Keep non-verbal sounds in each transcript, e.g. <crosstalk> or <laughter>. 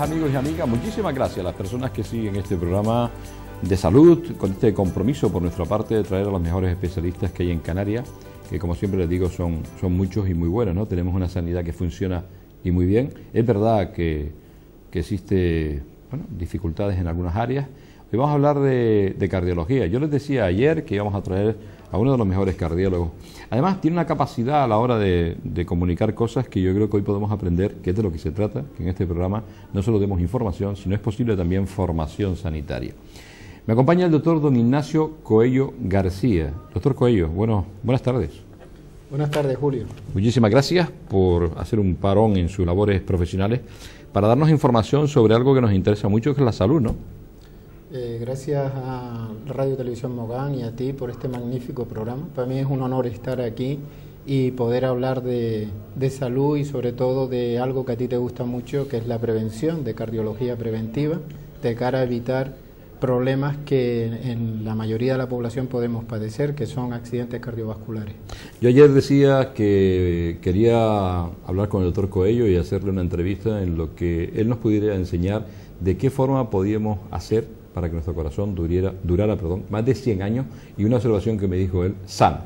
amigos y amigas, muchísimas gracias a las personas que siguen este programa de salud, con este compromiso por nuestra parte de traer a los mejores especialistas que hay en Canarias, que como siempre les digo son, son muchos y muy buenos, ¿no? Tenemos una sanidad que funciona y muy bien. Es verdad que, que existe bueno, dificultades en algunas áreas. Hoy vamos a hablar de, de cardiología. Yo les decía ayer que íbamos a traer a uno de los mejores cardiólogos. Además, tiene una capacidad a la hora de, comunicar cosas que yo creo que hoy podemos aprender, que es de lo que se trata, que en este programa no solo demos información, sino es posible también formación sanitaria. Me acompaña el doctor don Ignacio Coello García. Doctor Coello, bueno, buenas tardes. Buenas tardes, Julio. Muchísimas gracias por hacer un parón en sus labores profesionales para darnos información sobre algo que nos interesa mucho, que es la salud, ¿no? Eh, gracias a Radio Televisión Mogán y a ti por este magnífico programa. Para mí es un honor estar aquí y poder hablar de, salud y sobre todo de algo que a ti te gusta mucho, que es la prevención, de cardiología preventiva, de cara a evitar problemas que en la mayoría de la población podemos padecer, que son accidentes cardiovasculares. Yo ayer decía que quería hablar con el doctor Coello y hacerle una entrevista en lo que él nos pudiera enseñar de qué forma podíamos hacer para que nuestro corazón durara, durara perdón, más de 100 años y una observación que me dijo él, sano.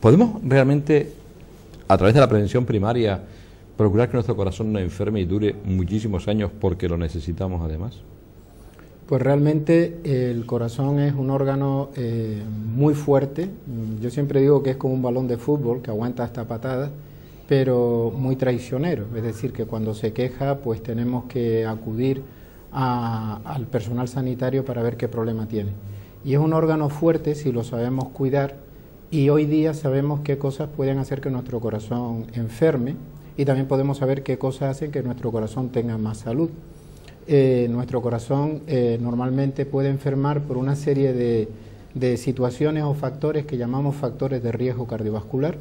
¿Podemos realmente, a través de la prevención primaria, procurar que nuestro corazón no enferme y dure muchísimos años porque lo necesitamos además? Pues realmente el corazón es un órgano eh, muy fuerte. Yo siempre digo que es como un balón de fútbol que aguanta hasta patadas, pero muy traicionero. Es decir, que cuando se queja, pues tenemos que acudir al personal sanitario para ver qué problema tiene. Y es un órgano fuerte si lo sabemos cuidar y hoy día sabemos qué cosas pueden hacer que nuestro corazón enferme y también podemos saber qué cosas hacen que nuestro corazón tenga más salud. Eh, nuestro corazón eh, normalmente puede enfermar por una serie de, de situaciones o factores que llamamos factores de riesgo cardiovascular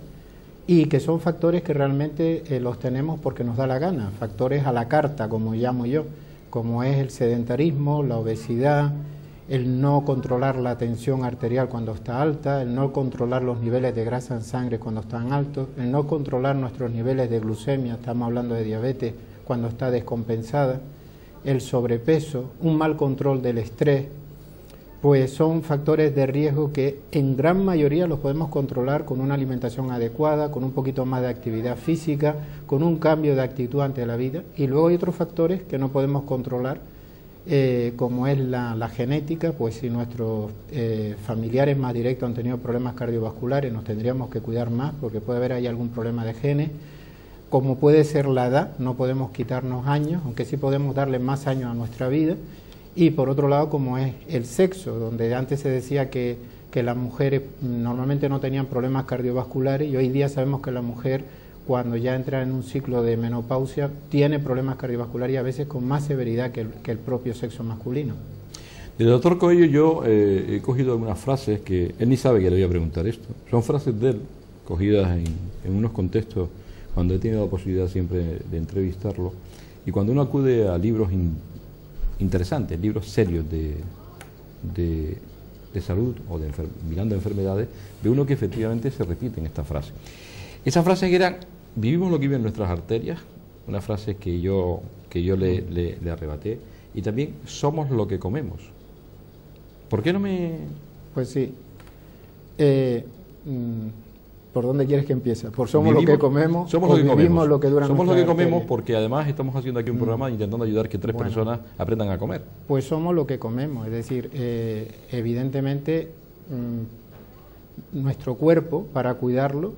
y que son factores que realmente eh, los tenemos porque nos da la gana, factores a la carta, como llamo yo como es el sedentarismo, la obesidad, el no controlar la tensión arterial cuando está alta, el no controlar los niveles de grasa en sangre cuando están altos, el no controlar nuestros niveles de glucemia, estamos hablando de diabetes, cuando está descompensada, el sobrepeso, un mal control del estrés, pues son factores de riesgo que en gran mayoría los podemos controlar con una alimentación adecuada, con un poquito más de actividad física, con un cambio de actitud ante la vida. Y luego hay otros factores que no podemos controlar, eh, como es la, genética, pues si nuestros eh, familiares más directos han tenido problemas cardiovasculares, nos tendríamos que cuidar más porque puede haber ahí algún problema de genes. Como puede ser la edad, no podemos quitarnos años, aunque sí podemos darle más años a nuestra vida y por otro lado como es el sexo, donde antes se decía que, que las mujeres normalmente no tenían problemas cardiovasculares y hoy día sabemos que la mujer cuando ya entra en un ciclo de menopausia tiene problemas cardiovasculares y a veces con más severidad que el, propio sexo masculino. Del doctor Coelho yo eh, he cogido algunas frases que él ni sabe que le voy a preguntar esto. Son frases de él, cogidas en, en unos contextos cuando he tenido la posibilidad siempre de entrevistarlo. Y cuando uno acude a libros interesantes, libros serios de, de, salud o de mirando enfermedades, ve uno que efectivamente se repite en esta frase. Esa frase que era, vivimos lo que viven nuestras arterias, una frase que yo, que yo le, le, arrebaté, y también somos lo que comemos. ¿Por qué no me...? Pues sí. Eh, mm, ¿Por dónde quieres que empiece? ¿Por somos lo que comemos? Somos lo que comemos. Lo que somos lo que comemos porque además estamos haciendo aquí un mm. programa intentando ayudar que tres personas aprendan a comer. Pues somos lo que comemos. Es decir, eh, evidentemente mm, nuestro cuerpo, para cuidarlo,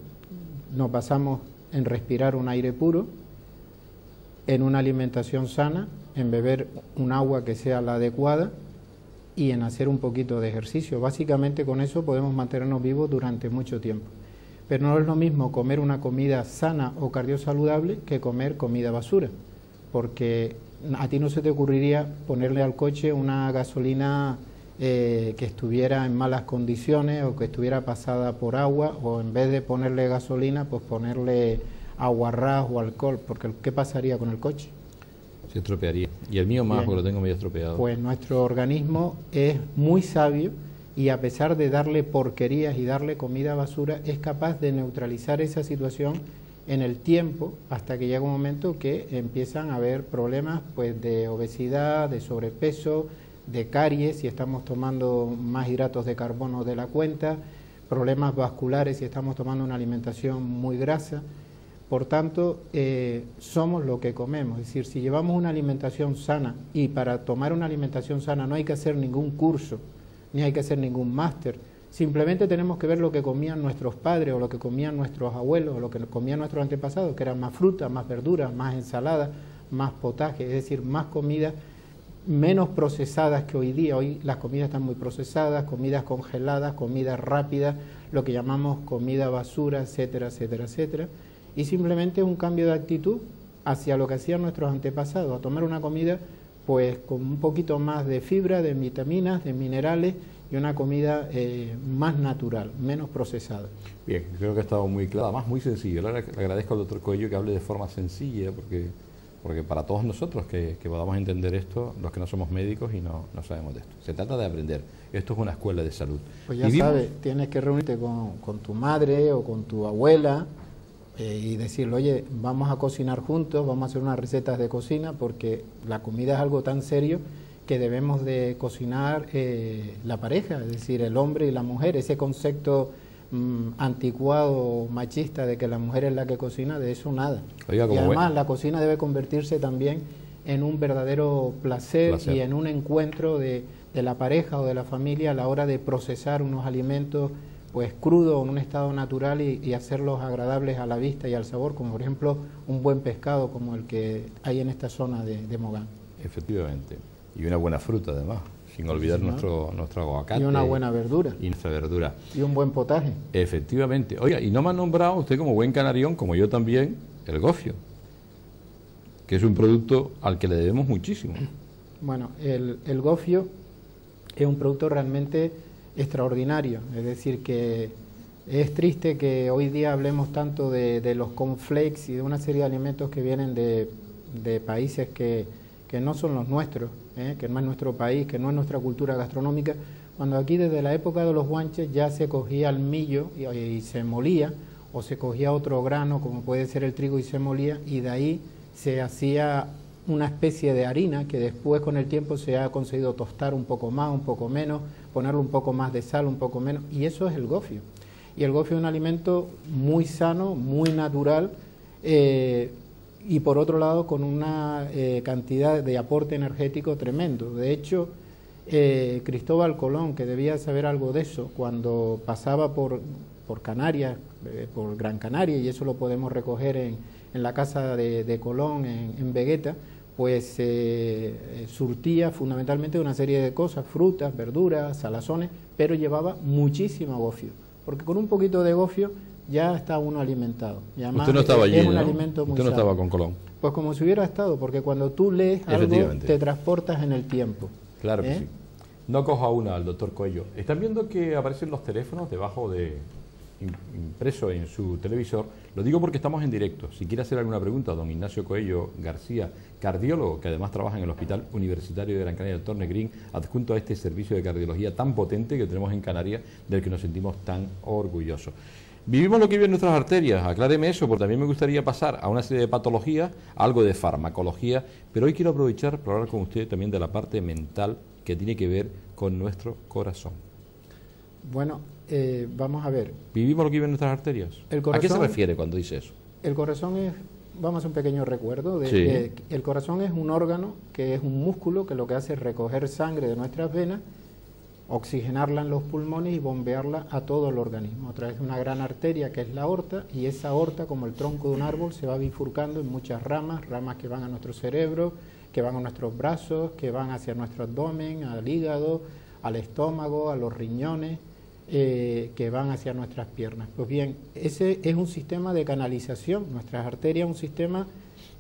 nos basamos en respirar un aire puro, en una alimentación sana, en beber un agua que sea la adecuada y en hacer un poquito de ejercicio. Básicamente con eso podemos mantenernos vivos durante mucho tiempo. Pero no es lo mismo comer una comida sana o cardiosaludable que comer comida basura, porque a ti no se te ocurriría ponerle al coche una gasolina eh, que estuviera en malas condiciones o que estuviera pasada por agua, o en vez de ponerle gasolina, pues ponerle aguarrás o alcohol, porque ¿qué pasaría con el coche? Se estropearía. Y el mío más, porque lo tengo medio estropeado. Pues nuestro organismo es muy sabio y a pesar de darle porquerías y darle comida basura, es capaz de neutralizar esa situación en el tiempo hasta que llega un momento que empiezan a haber problemas pues de obesidad, de sobrepeso, de caries si estamos tomando más hidratos de carbono de la cuenta, problemas vasculares si estamos tomando una alimentación muy grasa. Por tanto, eh, somos lo que comemos. Es decir, si llevamos una alimentación sana y para tomar una alimentación sana no hay que hacer ningún curso, ni hay que hacer ningún máster, simplemente tenemos que ver lo que comían nuestros padres o lo que comían nuestros abuelos o lo que comían nuestros antepasados, que eran más fruta, más verduras, más ensalada, más potaje, es decir, más comida menos procesadas que hoy día. Hoy las comidas están muy procesadas, comidas congeladas, comidas rápidas, lo que llamamos comida basura, etcétera, etcétera, etcétera. Y simplemente un cambio de actitud hacia lo que hacían nuestros antepasados, a tomar una comida pues con un poquito más de fibra, de vitaminas, de minerales y una comida eh, más natural, menos procesada. Bien, creo que ha estado muy clara, más muy sencillo. Le agradezco al doctor Coello que hable de forma sencilla porque porque para todos nosotros que, podamos entender esto, los que no somos médicos y no, sabemos de esto. Se trata de aprender. Esto es una escuela de salud. Pues ya sabes, tienes que reunirte con, tu madre o con tu abuela eh, y decirle, oye, vamos a cocinar juntos, vamos a hacer unas recetas de cocina, porque la comida es algo tan serio que debemos de cocinar eh, la pareja, es decir, el hombre y la mujer, ese concepto Mm, anticuado, machista, de que la mujer es la que cocina, de eso nada. y además la cocina debe convertirse también en un verdadero placer, y en un encuentro de, la pareja o de la familia a la hora de procesar unos alimentos pues crudos en un estado natural y, hacerlos agradables a la vista y al sabor, como por ejemplo un buen pescado como el que hay en esta zona de, de Mogán. Efectivamente, y una buena fruta además sin olvidar nuestro, nuestro aguacate. Y una buena verdura. Y nuestra verdura. Y un buen potaje. Efectivamente. Oiga, y no me ha nombrado usted como buen canarión, como yo también, el gofio, que es un producto al que le debemos muchísimo. Bueno, el, el gofio es un producto realmente extraordinario, es decir, que es triste que hoy día hablemos tanto de, de los conflex y de una serie de alimentos que vienen de, de países que, no son los nuestros, ¿eh? que no es nuestro país, que no es nuestra cultura gastronómica, cuando aquí desde la época de los guanches ya se cogía el millo y, se molía, o se cogía otro grano como puede ser el trigo y se molía, y de ahí se hacía una especie de harina que después con el tiempo se ha conseguido tostar un poco más, un poco menos, ponerle un poco más de sal, un poco menos, y eso es el gofio. Y el gofio es un alimento muy sano, muy natural, eh, y por otro lado con una eh, cantidad de aporte energético tremendo. De hecho, eh, Cristóbal Colón, que debía saber algo de eso, cuando pasaba por, por Canarias, por Gran Canaria, y eso lo podemos recoger en, en la casa de, Colón, en, en, Vegueta, pues surtía fundamentalmente una serie de cosas, frutas, verduras, salazones, pero llevaba muchísimo gofio, porque con un poquito de gofio ya está uno alimentado. Y Usted no estaba allí, un alimento Usted no estaba con Colón. Pues como si hubiera estado, porque cuando tú lees algo te transportas en el tiempo. Claro que ¿Eh? sí. No coja una al doctor Coello. Están viendo que aparecen los teléfonos debajo de impreso en su televisor. Lo digo porque estamos en directo. Si quiere hacer alguna pregunta, don Ignacio Coello García, cardiólogo que además trabaja en el Hospital Universitario de Gran Canaria, doctor Negrín, adjunto a este servicio de cardiología tan potente que tenemos en Canarias, del que nos sentimos tan orgullosos. Vivimos lo que viven nuestras arterias, acláreme eso, porque también me gustaría pasar a una serie de patologías, algo de farmacología, pero hoy quiero aprovechar para hablar con usted también de la parte mental que tiene que ver con nuestro corazón. Bueno, eh, vamos a ver. ¿Vivimos lo que viven nuestras arterias? ¿A qué se refiere cuando dice eso? El corazón es, vamos a hacer un pequeño recuerdo, de, que el corazón es un órgano que es un músculo que lo que hace es recoger sangre de nuestras venas oxigenarla en los pulmones y bombearla a todo el organismo a través de una gran arteria que es la aorta y esa aorta como el tronco de un árbol se va bifurcando en muchas ramas, ramas que van a nuestro cerebro, que van a nuestros brazos, que van hacia nuestro abdomen, al hígado, al estómago, a los riñones, eh, que van hacia nuestras piernas. Pues bien, ese es un sistema de canalización, nuestras arterias un sistema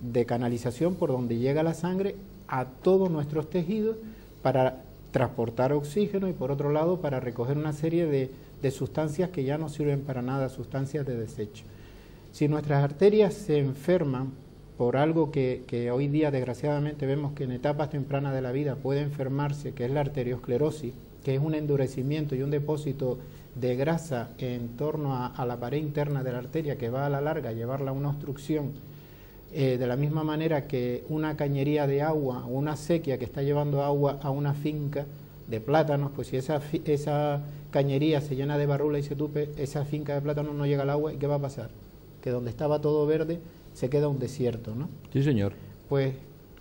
de canalización por donde llega la sangre a todos nuestros tejidos para transportar oxígeno y por otro lado para recoger una serie de, sustancias que ya no sirven para nada, sustancias de desecho. Si nuestras arterias se enferman por algo que, que, hoy día desgraciadamente vemos que en etapas tempranas de la vida puede enfermarse, que es la arteriosclerosis, que es un endurecimiento y un depósito de grasa en torno a, la pared interna de la arteria que va a la larga a llevarla a una obstrucción, eh, de la misma manera que una cañería de agua o una sequía que está llevando agua a una finca de plátanos, pues si esa, esa cañería se llena de barrula y se tupe, esa finca de plátanos no llega al agua y ¿qué va a pasar? Que donde estaba todo verde se queda un desierto, ¿no? Sí, señor. Pues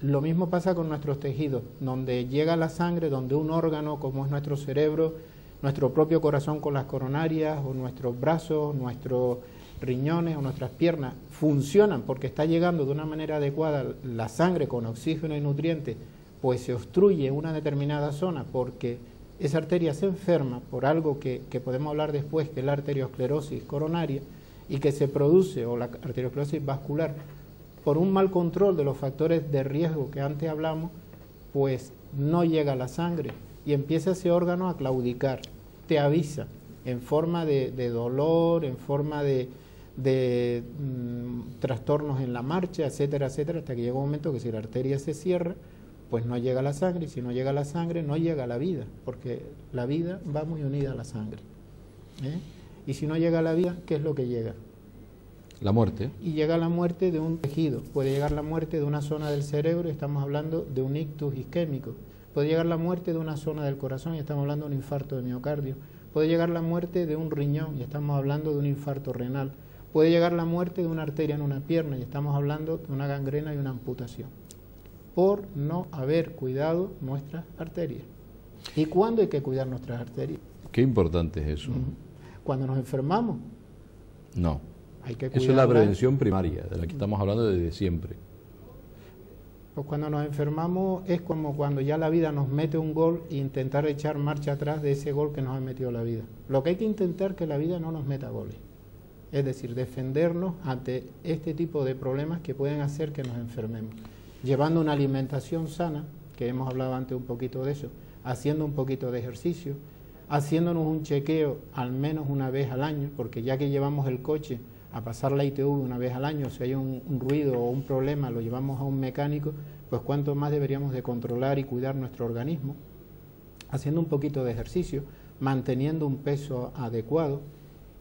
lo mismo pasa con nuestros tejidos, donde llega la sangre, donde un órgano como es nuestro cerebro, nuestro propio corazón con las coronarias o nuestros brazos, nuestros riñones o nuestras piernas funcionan porque está llegando de una manera adecuada la sangre con oxígeno y nutrientes, pues se obstruye una determinada zona porque esa arteria se enferma por algo que, podemos hablar después, que es la arteriosclerosis coronaria, y que se produce, o la arteriosclerosis vascular, por un mal control de los factores de riesgo que antes hablamos, pues no llega la sangre y empieza ese órgano a claudicar, te avisa en forma de, dolor, en forma de, mm, trastornos en la marcha, etcétera, etcétera, hasta que llega un momento que si la arteria se cierra, pues no llega la sangre, y si no llega la sangre, no llega la vida, porque la vida va muy unida a la sangre. ¿eh? Y si no llega la vida, ¿qué es lo que llega? La muerte. Y llega la muerte de un tejido. Puede llegar la muerte de una zona del cerebro, estamos hablando de un ictus isquémico. Puede llegar la muerte de una zona del corazón, y estamos hablando de un infarto de miocardio. Puede llegar la muerte de un riñón, y estamos hablando de un infarto renal. Puede llegar la muerte de una arteria en una pierna, y estamos hablando de una gangrena y una amputación. Por no haber cuidado nuestras arterias. ¿Y cuándo hay que cuidar nuestras arterias? Qué importante es eso. Cuando nos enfermamos. No eso es la prevención primaria, de la que estamos hablando desde siempre. Pues cuando nos enfermamos es como cuando ya la vida nos mete un gol e intentar echar marcha atrás de ese gol que nos ha metido la vida. Lo que hay que intentar es que la vida no nos meta goles. Es decir, defendernos ante este tipo de problemas que pueden hacer que nos enfermemos. Llevando una alimentación sana, que hemos hablado antes un poquito de eso, haciendo un poquito de ejercicio, haciéndonos un chequeo al menos una vez al año, porque ya que llevamos el coche a pasar la ITV una vez al año, si hay un, ruido o un problema, lo llevamos a un mecánico, pues cuánto más deberíamos de controlar y cuidar nuestro organismo, haciendo un poquito de ejercicio, manteniendo un peso adecuado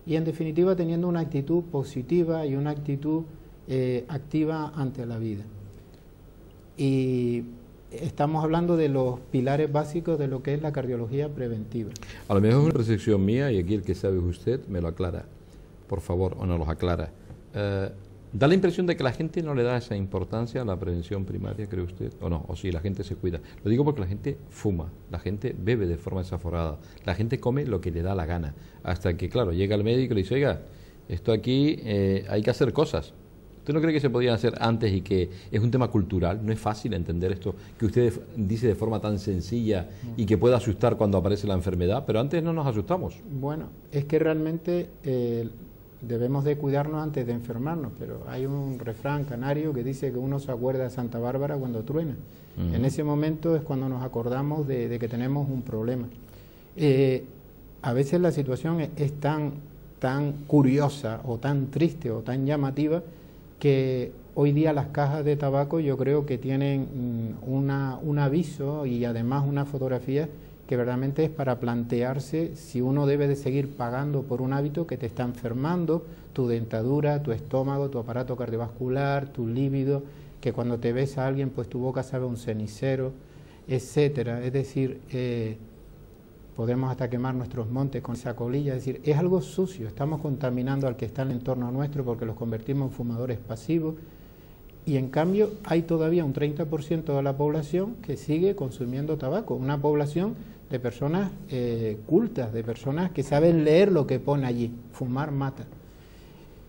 y en definitiva teniendo una actitud positiva y una actitud eh, activa ante la vida. Y estamos hablando de los pilares básicos de lo que es la cardiología preventiva. A lo mejor es una percepción mía y aquí el que sabe usted me lo aclara por favor, o nos los aclara. Eh, ¿Da la impresión de que la gente no le da esa importancia a la prevención primaria, cree usted? ¿O no? ¿O si la gente se cuida? Lo digo porque la gente fuma, la gente bebe de forma desaforada, la gente come lo que le da la gana. Hasta que, claro, llega el médico y le dice, oiga, esto aquí eh, hay que hacer cosas. ¿Usted no cree que se podían hacer antes y que es un tema cultural? No es fácil entender esto que usted dice de forma tan sencilla y que puede asustar cuando aparece la enfermedad, pero antes no nos asustamos. Bueno, es que realmente... Eh, debemos de cuidarnos antes de enfermarnos, pero hay un refrán canario que dice que uno se acuerda de Santa Bárbara cuando truena. En ese momento es cuando nos acordamos de, que tenemos un problema. Eh, a veces la situación es, tan, tan curiosa o tan triste o tan llamativa que hoy día las cajas de tabaco yo creo que tienen mm, una, un aviso y además una fotografía que verdaderamente es para plantearse si uno debe de seguir pagando por un hábito que te está enfermando, tu dentadura, tu estómago, tu aparato cardiovascular, tu líbido, que cuando te ves a alguien pues tu boca sabe un cenicero, etcétera. Es decir, eh, podemos hasta quemar nuestros montes con esa colilla, es decir, es algo sucio, estamos contaminando al que está en el entorno nuestro porque los convertimos en fumadores pasivos. Y en cambio hay todavía un 30% de la población que sigue consumiendo tabaco, una población de personas eh, cultas, de personas que saben leer lo que pone allí, fumar mata.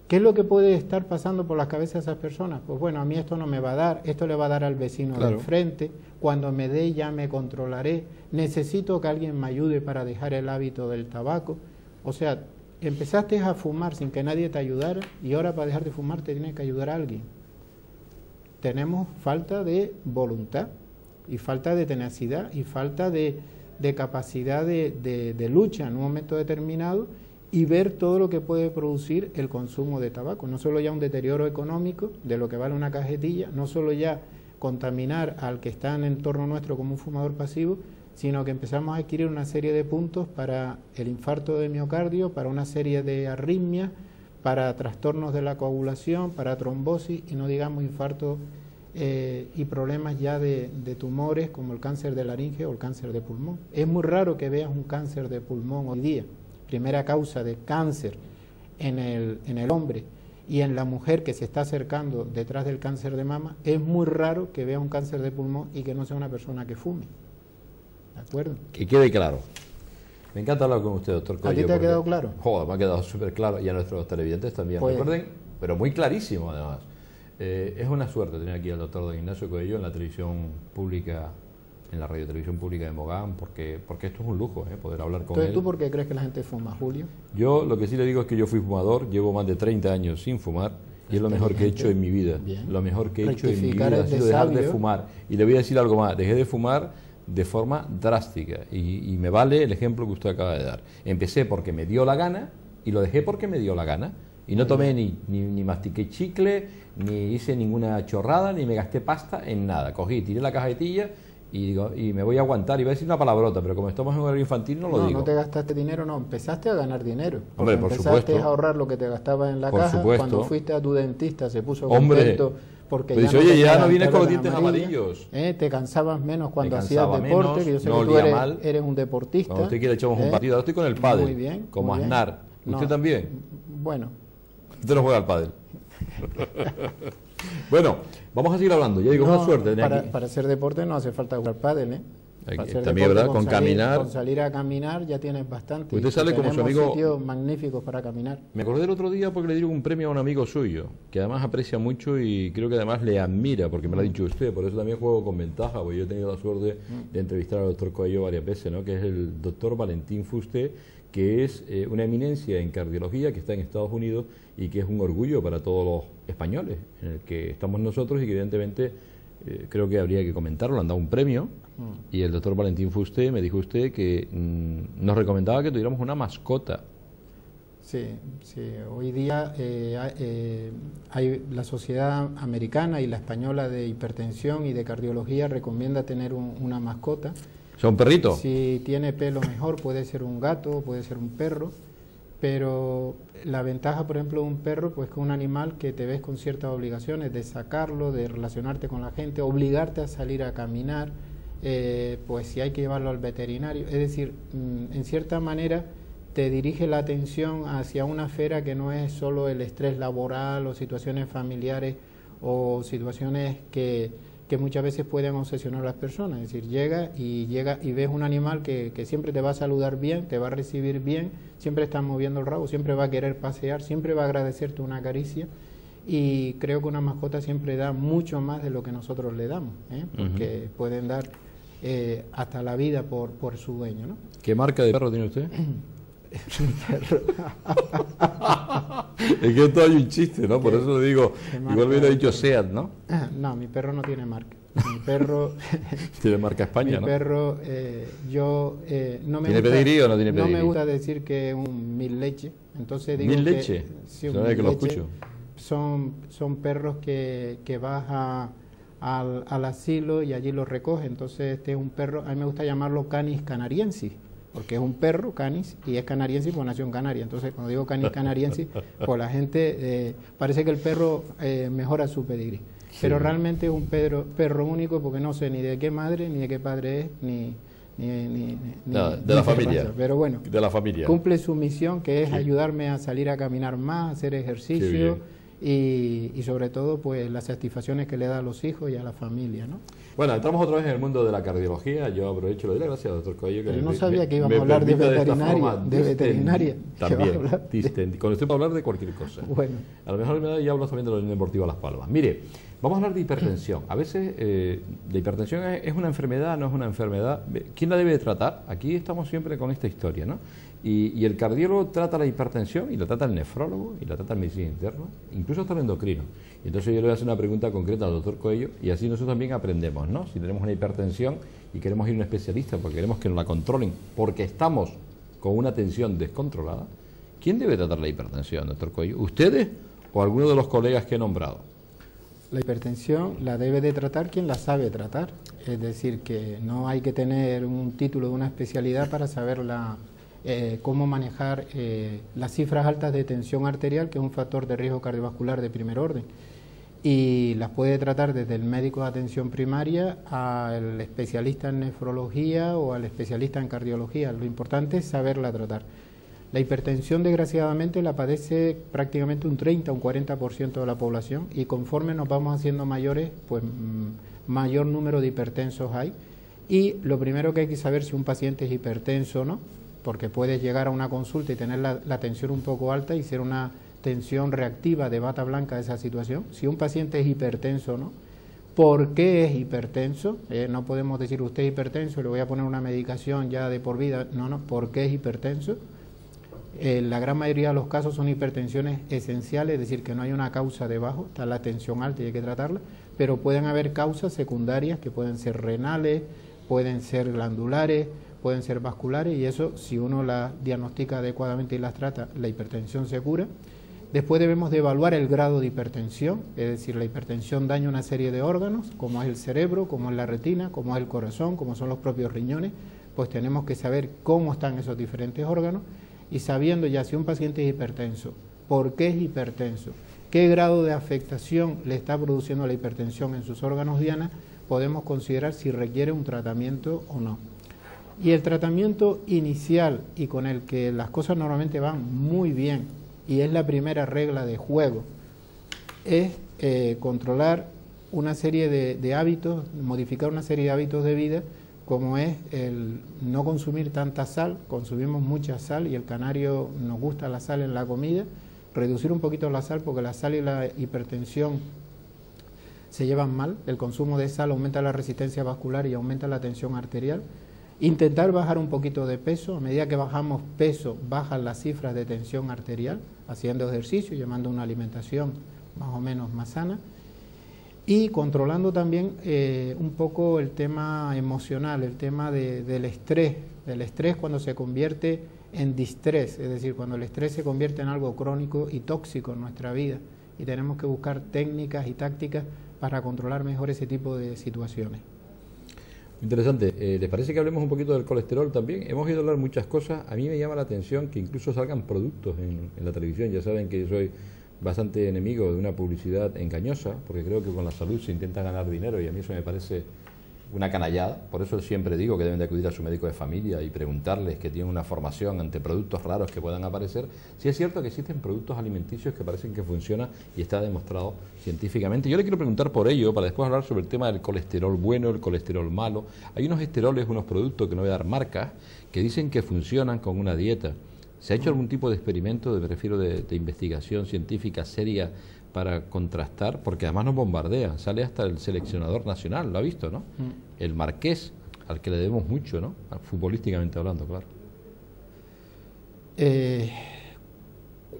¿Qué es lo que puede estar pasando por las cabezas de esas personas? Pues bueno, a mí esto no me va a dar, esto le va a dar al vecino del frente, cuando me dé ya me controlaré, necesito que alguien me ayude para dejar el hábito del tabaco. O sea, empezaste a fumar sin que nadie te ayudara y ahora para dejar de fumar te tiene que ayudar alguien. Tenemos falta de voluntad y falta de tenacidad y falta de, de capacidad de, lucha en un momento determinado y ver todo lo que puede producir el consumo de tabaco. No solo ya un deterioro económico de lo que vale una cajetilla, no solo ya contaminar al que está en el entorno nuestro como un fumador pasivo, sino que empezamos a adquirir una serie de puntos para el infarto de miocardio, para una serie de arritmias, para trastornos de la coagulación, para trombosis y no digamos infarto eh, y problemas ya de, tumores como el cáncer de laringe o el cáncer de pulmón. Es muy raro que veas un cáncer de pulmón hoy día, primera causa de cáncer en el, en el hombre y en la mujer que se está acercando detrás del cáncer de mama, es muy raro que vea un cáncer de pulmón y que no sea una persona que fume. ¿De acuerdo? Que quede claro. Me encanta hablar con usted, doctor Coelho. ¿A ti te ha quedado claro? Joder, me ha quedado súper claro y a nuestros televidentes también. Pues- Recuerden, pero muy clarísimo además. Eh, es una suerte tener aquí al doctor don Ignacio Coello en la televisión pública, en la radio televisión pública de Mogán, porque, porque esto es un lujo, eh, poder hablar con Entonces, ¿tú por qué crees que la gente fuma, Julio? Yo lo que sí le digo es que yo fui fumador, llevo más de 30 años sin fumar y es lo mejor que he hecho en mi vida. Lo mejor que he hecho en mi vida ha sido dejar de fumar. Y le voy a decir algo más, dejé de fumar de forma drástica y, me vale el ejemplo que usted acaba de dar. Empecé porque me dio la gana y lo dejé porque me dio la gana. Y no tomé ni, ni, ni, mastiqué chicle, ni hice ninguna chorrada, ni me gasté pasta en nada. Cogí, tiré la cajetilla y digo, y me voy a aguantar. y voy a decir una palabrota, pero como estamos en un horario infantil no lo digo. No, no te gastaste dinero, no. Empezaste a ganar dinero. Hombre, por empezaste a ahorrar lo que te gastabas en la caja. Cuando fuiste a tu dentista se puso contento porque ya, dice, no, Oye, ya no vienes con los dientes amarillos. Eh, te cansabas menos cuando hacías deporte, que yo sé que tú eres, eres, un deportista. Cuando usted quiere echamos un eh, partido. Ahora estoy con el pádel. Muy bien. Como Aznar. ¿Usted también? Bueno. Usted no juega al pádel. bueno, vamos a seguir hablando. Ya digo, una suerte. Para, para, hacer deporte no hace falta jugar pádel, ¿eh? también, ¿verdad? Con, caminar. Con salir a caminar ya tienes bastante. Usted sale como su amigo. sitios magníficos para caminar. Me acordé el otro día porque le dieron un premio a un amigo suyo, que además aprecia mucho y creo que además le admira, porque me lo ha dicho usted, por eso también juego con ventaja, porque yo he tenido la suerte de entrevistar al doctor Coello varias veces, ¿no? Que es el doctor Valentín Fuste, que es eh, una eminencia en cardiología que está en Estados Unidos y que es un orgullo para todos los españoles, en el que estamos nosotros y que evidentemente eh, creo que habría que comentarlo, le han dado un premio mm. y el doctor Valentín Fuste me dijo usted que mm, nos recomendaba que tuviéramos una mascota. Sí, sí. hoy día eh, hay la sociedad americana y la española de hipertensión y de cardiología recomienda tener una mascota ¿Son perritos? Si tiene pelo mejor, puede ser un gato, puede ser un perro, pero la ventaja, por ejemplo, de un perro, pues que un animal que te ves con ciertas obligaciones de sacarlo, de relacionarte con la gente, obligarte a salir a caminar, eh, pues si hay que llevarlo al veterinario, es decir, mm, en cierta manera te dirige la atención hacia una esfera que no es solo el estrés laboral o situaciones familiares o situaciones que que muchas veces pueden obsesionar a las personas. Es decir, llega y llega y ves un animal que, siempre te va a saludar bien, te va a recibir bien, siempre está moviendo el rabo, siempre va a querer pasear, siempre va a agradecerte una caricia. Y creo que una mascota siempre da mucho más de lo que nosotros le damos, ¿eh? porque pueden dar eh, hasta la vida por, por su dueño. ¿no? ¿Qué marca de perro tiene usted? <clears throat> <laughs> es que esto hay un chiste, ¿no? Por eso le digo, igual hubiera dicho SEAT, ¿no? No, mi perro no tiene marca. Mi perro... <laughs> tiene marca España, <laughs> mi perro, eh, yo... Eh, no me ¿Tiene gusta, o no tiene? No me gusta decir que es un mil leche. Entonces digo ¿Mil leche? Sí, un mil que lo escucho. Son, son perros que, que vas al, al, asilo y allí los recoge. Entonces este es un perro, a mí me gusta llamarlo canis canariensis porque es un perro canis y es canariense pues nació en Canarias. Entonces, cuando digo canis canariense, <laughs> pues la gente eh, parece que el perro eh, mejora su pedigrí. Pero realmente es un perro, perro único porque no sé ni de qué madre, ni de qué padre es, ni, ni, de la familia. Pero bueno, de la familia. cumple su misión que es ayudarme a salir a caminar más, hacer ejercicio y, y, sobre todo pues las satisfacciones que le da a los hijos y a la familia, ¿no? Bueno, entramos otra vez en el mundo de la cardiología. Yo aprovecho lo de la gracias, doctor Coello. Pero no sabía que íbamos a hablar de veterinaria. De, veterinaria. <laughs> También. Con usted para hablar de cualquier cosa. Bueno. A lo mejor ya hablo también de la Unión Deportiva Las Palmas. Mire, vamos a hablar de hipertensión. A veces eh, la hipertensión es, una enfermedad, no es una enfermedad. ¿Quién la debe tratar? Aquí estamos siempre con esta historia, ¿no? Y, el cardiólogo trata la hipertensión y la trata el nefrólogo y la trata el medicina interna, incluso hasta el endocrino. Y entonces yo le voy a hacer una pregunta concreta al doctor Coello y así nosotros también aprendemos, ¿no? Si tenemos una hipertensión y queremos ir a un especialista porque queremos que nos la controlen porque estamos con una tensión descontrolada, ¿quién debe tratar la hipertensión, doctor Coello? ¿Ustedes o alguno de los colegas que he nombrado? La hipertensión la debe de tratar quien la sabe tratar, es decir, que no hay que tener un título de una especialidad para saber eh, cómo manejar eh, las cifras altas de tensión arterial, que es un factor de riesgo cardiovascular de primer orden. Y las puede tratar desde el médico de atención primaria al especialista en nefrología o al especialista en cardiología. Lo importante es saberla tratar. La hipertensión, desgraciadamente, la padece prácticamente un 30 o un 40% de la población y conforme nos vamos haciendo mayores, pues mm, mayor número de hipertensos hay. Y lo primero que hay que saber si un paciente es hipertenso o no, porque puede llegar a una consulta y tener la, tensión un poco alta y ser una tensión reactiva de bata blanca de esa situación. Si un paciente es hipertenso no, ¿por qué es hipertenso? Eh, no podemos decir usted es hipertenso, le voy a poner una medicación ya de por vida. No, no, ¿por qué es hipertenso? Eh, la gran mayoría de los casos son hipertensiones esenciales, es decir, que no hay una causa debajo, está la tensión alta y hay que tratarla, pero pueden haber causas secundarias que pueden ser renales, pueden ser glandulares, pueden ser vasculares y eso si uno la diagnostica adecuadamente y las trata, la hipertensión se cura. Después debemos de evaluar el grado de hipertensión, es decir, la hipertensión daña una serie de órganos, como es el cerebro, como es la retina, como es el corazón, como son los propios riñones, pues tenemos que saber cómo están esos diferentes órganos y sabiendo ya si un paciente es hipertenso, por qué es hipertenso, qué grado de afectación le está produciendo la hipertensión en sus órganos diana, podemos considerar si requiere un tratamiento o no. Y el tratamiento inicial y con el que las cosas normalmente van muy bien, y es la primera regla de juego, es eh, controlar una serie de hábitos, modificar una serie de hábitos de vida como es el no consumir tanta sal, consumimos mucha sal y el canario nos gusta la sal en la comida, reducir un poquito la sal porque la sal y la hipertensión se llevan mal, el consumo de sal aumenta la resistencia vascular y aumenta la tensión arterial, intentar bajar un poquito de peso, a medida que bajamos peso bajan las cifras de tensión arterial, haciendo ejercicio, llevando una alimentación más o menos más sana, y controlando también eh, un poco el tema emocional, el tema del estrés, del estrés cuando se convierte en distrés, es decir, cuando el estrés se convierte en algo crónico y tóxico en nuestra vida. Y tenemos que buscar técnicas y tácticas para controlar mejor ese tipo de situaciones. Interesante. Eh, ¿Les parece que hablemos un poquito del colesterol también? Hemos oído hablar muchas cosas. A mí me llama la atención que incluso salgan productos en, en la televisión. Ya saben que yo soy bastante enemigo de una publicidad engañosa, porque creo que con la salud se intenta ganar dinero y a mí eso me parece una canallada. Por eso siempre digo que deben de acudir a su médico de familia y preguntarles que tienen una formación ante productos raros que puedan aparecer. Si es cierto que existen productos alimenticios que parecen que funcionan y está demostrado científicamente. Yo le quiero preguntar por ello para después hablar sobre el tema del colesterol bueno, el colesterol malo. Hay unos esteroles, unos productos que no voy a dar marcas, que dicen que funcionan con una dieta. ¿Se ha hecho algún tipo de experimento, me refiero de, investigación científica seria para contrastar? Porque además nos bombardean, sale hasta el seleccionador nacional, lo ha visto, ¿no? Mm. El marqués, al que le debemos mucho, ¿no? Futbolísticamente hablando, claro. Eh,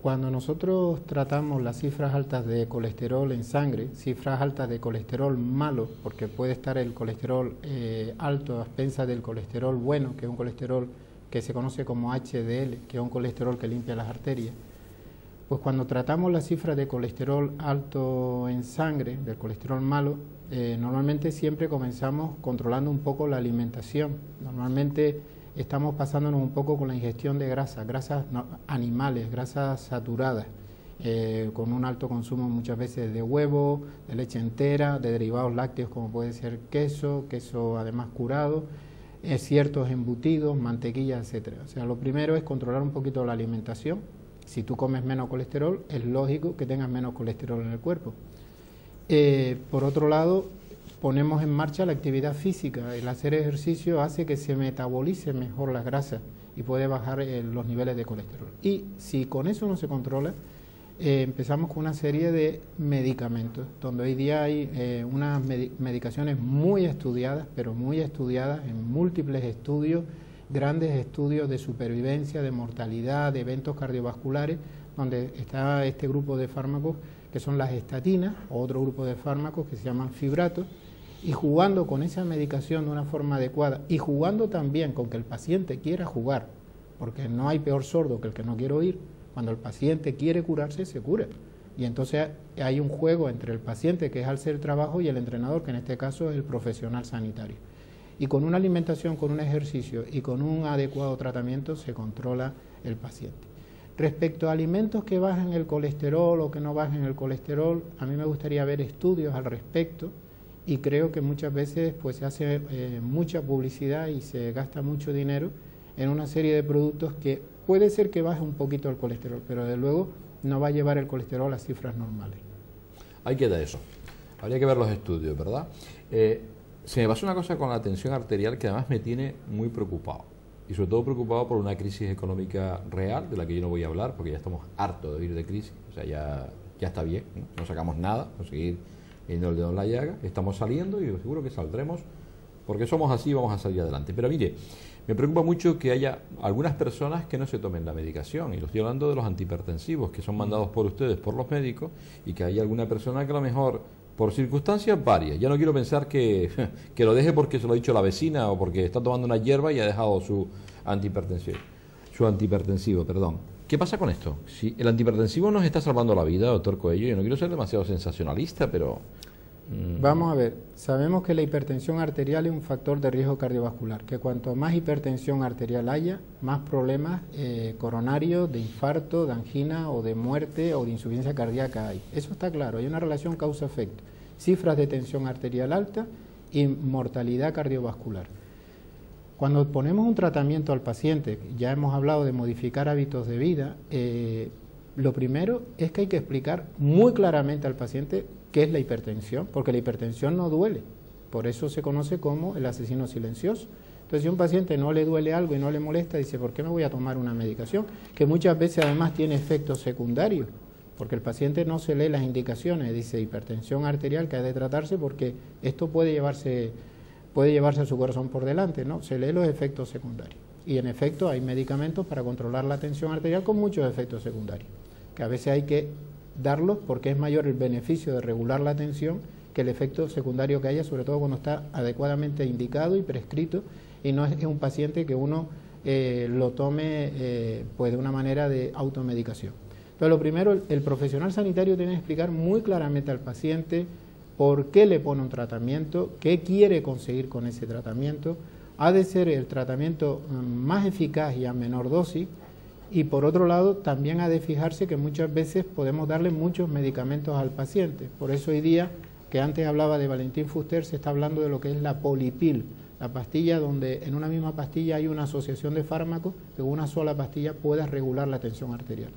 cuando nosotros tratamos las cifras altas de colesterol en sangre, cifras altas de colesterol malo, porque puede estar el colesterol eh, alto a expensas del colesterol bueno, que es un colesterol que se conoce como HDL, que es un colesterol que limpia las arterias. Pues cuando tratamos la cifra de colesterol alto en sangre, del colesterol malo, eh, normalmente siempre comenzamos controlando un poco la alimentación. Normalmente estamos pasándonos un poco con la ingestión de grasas, grasas animales, grasas saturadas, eh, con un alto consumo muchas veces de huevo, de leche entera, de derivados lácteos como puede ser queso, queso además curado ciertos embutidos, mantequilla, etcétera. O sea, lo primero es controlar un poquito la alimentación. Si tú comes menos colesterol, es lógico que tengas menos colesterol en el cuerpo. Eh, por otro lado, ponemos en marcha la actividad física. El hacer ejercicio hace que se metabolice mejor la grasa y puede bajar eh, los niveles de colesterol. Y si con eso no se controla, eh, empezamos con una serie de medicamentos, donde hoy día hay unas medicaciones muy estudiadas, pero muy estudiadas en múltiples estudios, grandes estudios de supervivencia, de mortalidad, de eventos cardiovasculares, donde está este grupo de fármacos que son las estatinas, otro grupo de fármacos que se llaman fibratos, y jugando con esa medicación de una forma adecuada y jugando también con que el paciente quiera jugar, porque no hay peor sordo que el que no quiere oír, cuando el paciente quiere curarse, se cura. Y entonces hay un juego entre el paciente, que es al ser trabajo, y el entrenador, que en este caso es el profesional sanitario. Y con una alimentación, con un ejercicio y con un adecuado tratamiento se controla el paciente. Respecto a alimentos que bajan el colesterol o que no bajen el colesterol, a mí me gustaría ver estudios al respecto y creo que muchas veces pues se hace eh, mucha publicidad y se gasta mucho dinero en una serie de productos que puede ser que baje un poquito el colesterol, pero de luego no va a llevar el colesterol a cifras normales. Ahí queda eso. Habría que ver los estudios, ¿verdad? Eh, se me pasa una cosa con la tensión arterial que además me tiene muy preocupado. Y sobre todo preocupado por una crisis económica real, de la que yo no voy a hablar, porque ya estamos hartos de oír de crisis. O sea, ya, ya está bien, no, sacamos nada, conseguir yendo el dedo en la llaga. Estamos saliendo y seguro que saldremos, porque somos así y vamos a salir adelante. Pero mire, me preocupa mucho que haya algunas personas que no se tomen la medicación, y lo estoy hablando de los antihipertensivos, que son mandados por ustedes, por los médicos, y que hay alguna persona que a lo mejor, por circunstancias varias, ya no quiero pensar que, <laughs> que lo deje porque se lo ha dicho la vecina o porque está tomando una hierba y ha dejado su antihipertensivo, su antihipertensivo, perdón. ¿Qué pasa con esto? Si el antihipertensivo nos está salvando la vida, doctor Coello, yo no quiero ser demasiado sensacionalista, pero. Vamos a ver, sabemos que la hipertensión arterial es un factor de riesgo cardiovascular, que cuanto más hipertensión arterial haya, más problemas eh, coronarios, de infarto, de angina o de muerte o de insuficiencia cardíaca hay. Eso está claro, hay una relación causa-efecto. Cifras de tensión arterial alta y mortalidad cardiovascular. Cuando ponemos un tratamiento al paciente, ya hemos hablado de modificar hábitos de vida, eh, lo primero es que hay que explicar muy claramente al paciente qué es la hipertensión, porque la hipertensión no duele, por eso se conoce como el asesino silencioso. Entonces, si un paciente no le duele algo y no le molesta, dice, ¿por qué me voy a tomar una medicación? Que muchas veces además tiene efectos secundarios, porque el paciente no se lee las indicaciones, dice hipertensión arterial que ha de tratarse porque esto puede llevarse, puede llevarse a su corazón por delante, ¿no? Se lee los efectos secundarios. Y en efecto hay medicamentos para controlar la tensión arterial con muchos efectos secundarios, que a veces hay que darlos porque es mayor el beneficio de regular la tensión que el efecto secundario que haya, sobre todo cuando está adecuadamente indicado y prescrito y no es un paciente que uno eh, lo tome eh, pues de una manera de automedicación. Entonces, lo primero, el, profesional sanitario tiene que explicar muy claramente al paciente por qué le pone un tratamiento, qué quiere conseguir con ese tratamiento. Ha de ser el tratamiento mm, más eficaz y a menor dosis, y por otro lado, también ha de fijarse que muchas veces podemos darle muchos medicamentos al paciente. Por eso hoy día, que antes hablaba de Valentín Fuster, se está hablando de lo que es la polipil, la pastilla donde en una misma pastilla hay una asociación de fármacos que una sola pastilla pueda regular la tensión arterial.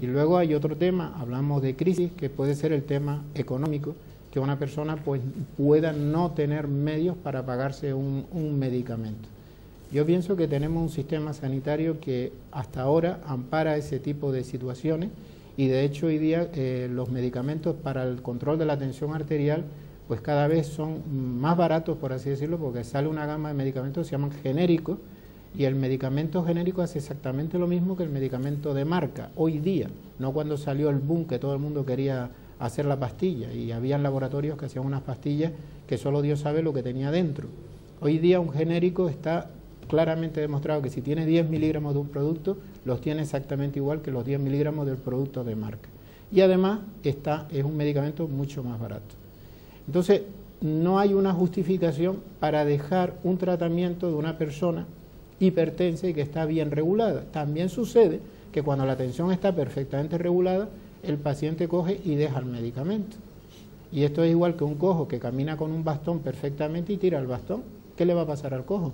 Y luego hay otro tema, hablamos de crisis, que puede ser el tema económico, que una persona pues, pueda no tener medios para pagarse un medicamento. Yo pienso que tenemos un sistema sanitario que hasta ahora ampara ese tipo de situaciones y de hecho hoy día eh, los medicamentos para el control de la tensión arterial pues cada vez son más baratos, por así decirlo, porque sale una gama de medicamentos que se llaman genéricos y el medicamento genérico hace exactamente lo mismo que el medicamento de marca hoy día, no cuando salió el boom que todo el mundo quería hacer la pastilla y había laboratorios que hacían unas pastillas que solo Dios sabe lo que tenía dentro. Hoy día un genérico está claramente demostrado que si tiene 10 miligramos de un producto, los tiene exactamente igual que los 10 miligramos del producto de marca. Y además está, es un medicamento mucho más barato. Entonces, no hay una justificación para dejar un tratamiento de una persona hipertensa y que está bien regulada. También sucede que cuando la tensión está perfectamente regulada, el paciente coge y deja el medicamento. Y esto es igual que un cojo que camina con un bastón perfectamente y tira el bastón. ¿Qué le va a pasar al cojo?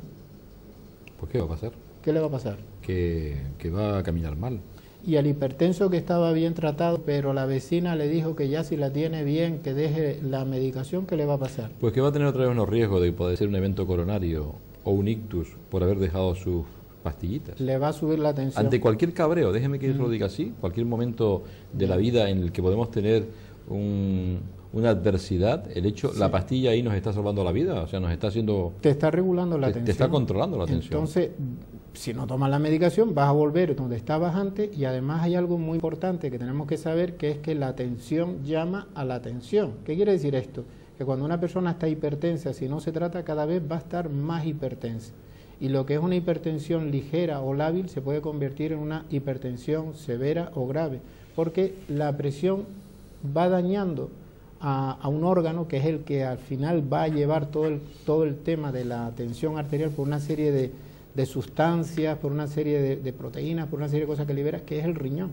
¿Pues qué va a pasar? ¿Qué le va a pasar? Que, va a caminar mal. Y al hipertenso que estaba bien tratado, pero la vecina le dijo que ya si la tiene bien, que deje la medicación, ¿qué le va a pasar? Pues que va a tener otra vez unos riesgos de poder ser un evento coronario o un ictus por haber dejado sus pastillitas. Le va a subir la tensión. Ante cualquier cabreo, déjeme que yo lo diga así, cualquier momento de la vida en el que podemos tener un, una adversidad, el hecho, la pastilla ahí nos está salvando la vida, o sea, nos está haciendo... Te está regulando la tensión. Te está controlando la tensión. Entonces, si no tomas la medicación, vas a volver donde estabas antes y además hay algo muy importante que tenemos que saber, que es que la tensión llama a la tensión. ¿Qué quiere decir esto? Que cuando una persona está hipertensa, si no se trata, cada vez va a estar más hipertensa. Y lo que es una hipertensión ligera o lábil se puede convertir en una hipertensión severa o grave, porque la presión va dañando a, un órgano que es el que al final va a llevar todo el, todo el tema de la tensión arterial por una serie de, sustancias, por una serie de, de, proteínas, por una serie de cosas que libera, que es el riñón.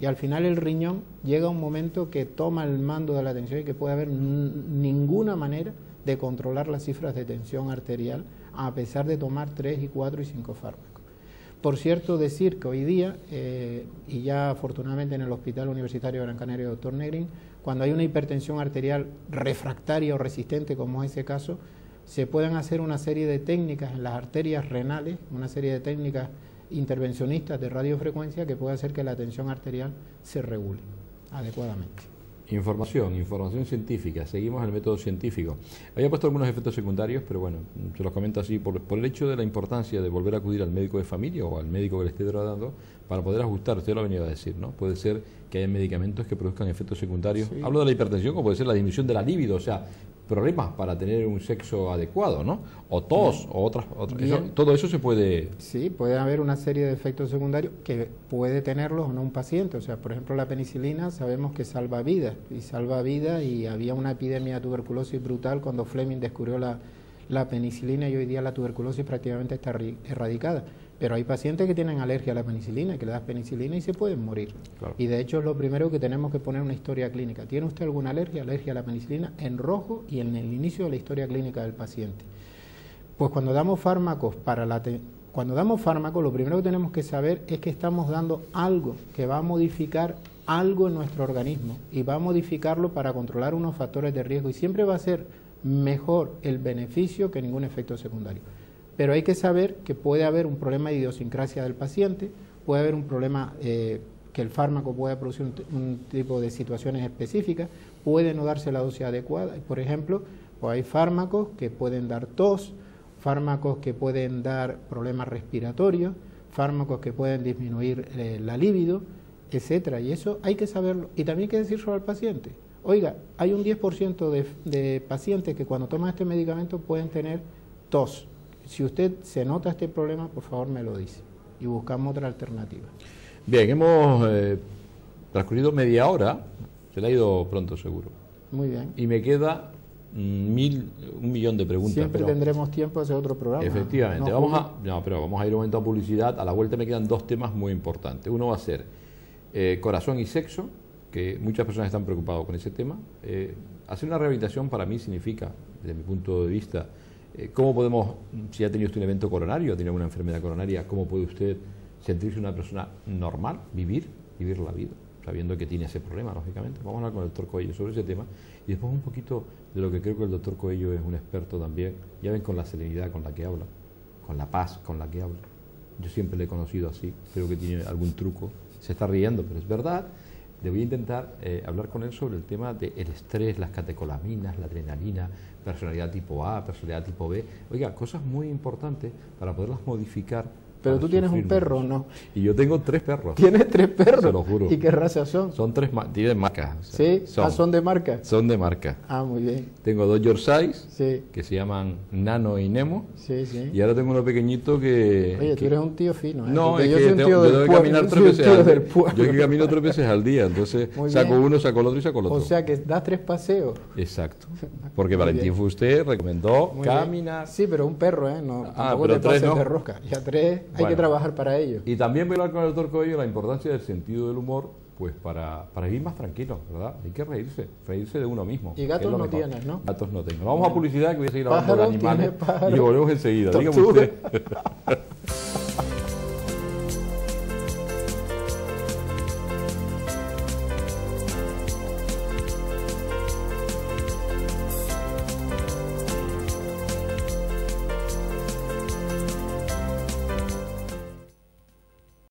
Y al final el riñón llega a un momento que toma el mando de la tensión y que puede haber ninguna manera de controlar las cifras de tensión arterial a pesar de tomar 3 y 4 y 5 fármacos. Por cierto, decir que hoy día, eh, y ya afortunadamente en el Hospital Universitario de Gran Canaria, doctor Negrin, cuando hay una hipertensión arterial refractaria o resistente, como es ese caso, se pueden hacer una serie de técnicas en las arterias renales, una serie de técnicas intervencionistas de radiofrecuencia que puede hacer que la tensión arterial se regule adecuadamente. Información, información científica, seguimos el método científico. Había puesto algunos efectos secundarios, pero bueno, se los comento así, por, el hecho de la importancia de volver a acudir al médico de familia o al médico que le esté tratando para poder ajustar, usted lo ha venido a decir, ¿no? Puede ser que haya medicamentos que produzcan efectos secundarios. Hablo de la hipertensión, como puede ser la disminución de la libido, o sea, problemas para tener un sexo adecuado, ¿no? O tos, o otras... todo eso se puede... Sí, puede haber una serie de efectos secundarios que puede tenerlos o no un paciente. O sea, por ejemplo, la penicilina sabemos que salva vidas, y salva vidas, y había una epidemia de tuberculosis brutal cuando Fleming descubrió la, la penicilina y hoy día la tuberculosis prácticamente está erradicada. Pero hay pacientes que tienen alergia a la penicilina, que le das penicilina y se pueden morir. Y de hecho es lo primero que tenemos que poner una historia clínica. ¿Tiene usted alguna alergia? Alergia a la penicilina en rojo y en el inicio de la historia clínica del paciente. Pues cuando damos fármacos para la cuando damos fármacos, lo primero que tenemos que saber es que estamos dando algo que va a modificar algo en nuestro organismo y va a modificarlo para controlar unos factores de riesgo y siempre va a ser mejor el beneficio que ningún efecto secundario. Pero hay que saber que puede haber un problema de idiosincrasia del paciente, puede haber un problema eh, que el fármaco pueda producir un, tipo de situaciones específicas, puede no darse la dosis adecuada. Por ejemplo, pues hay fármacos que pueden dar tos, fármacos que pueden dar problemas respiratorios, fármacos que pueden disminuir eh, la libido, etcétera. Y eso hay que saberlo. Y también hay que decirlo al paciente. Oiga, hay un 10% de, de pacientes que cuando toman este medicamento pueden tener tos si usted se nota este problema, por favor me lo dice y buscamos otra alternativa. Bien, hemos eh, transcurrido media hora, se le ha ido pronto seguro. Muy bien. Y me queda mm, mil, un millón de preguntas. Siempre tendremos tiempo de hacer otro programa. Efectivamente. vamos a, no, pero vamos a ir un momento a publicidad. A la vuelta me quedan dos temas muy importantes. Uno va a ser eh, corazón y sexo, que muchas personas están preocupadas con ese tema. Eh, hacer una rehabilitación para mí significa, desde mi punto de vista, ¿Cómo podemos, si ha tenido usted un evento coronario, ha tenido una enfermedad coronaria, cómo puede usted sentirse una persona normal, vivir, vivir la vida, sabiendo que tiene ese problema, lógicamente? Vamos a hablar con el doctor Coello sobre ese tema y después un poquito de lo que creo que el doctor Coello es un experto también. Ya ven con la serenidad con la que habla, con la paz con la que habla. Yo siempre le he conocido así, creo que tiene algún truco. Se está riendo, pero es verdad le voy a intentar eh, hablar con él sobre el tema del estrés, las catecolaminas, la adrenalina, personalidad tipo A, personalidad tipo B. Oiga, cosas muy importantes para poderlas modificar pero tú tienes un perro, ¿no? Y yo tengo tres perros. ¿Tienes tres perros? Se lo juro. ¿Y qué raza son? Son tres, tienen marca. ¿Sí? Ah, son, de marca? Son de marca. Ah, muy bien. Tengo dos Yorkshires, sí. que se llaman Nano y Nemo. Sí, sí. Y ahora tengo uno pequeñito que... Oye, tú eres un tío fino, ¿eh? No, es yo que tengo, yo debo caminar <laughs> tres veces al día. Yo que camino tres veces al día, entonces <laughs> saco uno, saco el otro y saco el otro. O sea que das tres paseos. Exacto. <laughs> Porque Valentín fue usted, recomendó caminar. Sí, pero un perro, ¿eh? No, ah, pero te tres no. de rosca. Ya tres hay que trabajar para y también voy a hablar con el doctor Coelho la importancia del sentido del humor, pues para, para ir más tranquilo, ¿verdad? Hay que reírse, reírse de uno mismo. Y gatos no tienes, ¿no? Gatos no tengo. Vamos a publicidad que voy a seguir hablando de animales y volvemos enseguida. Dígame usted. <laughs>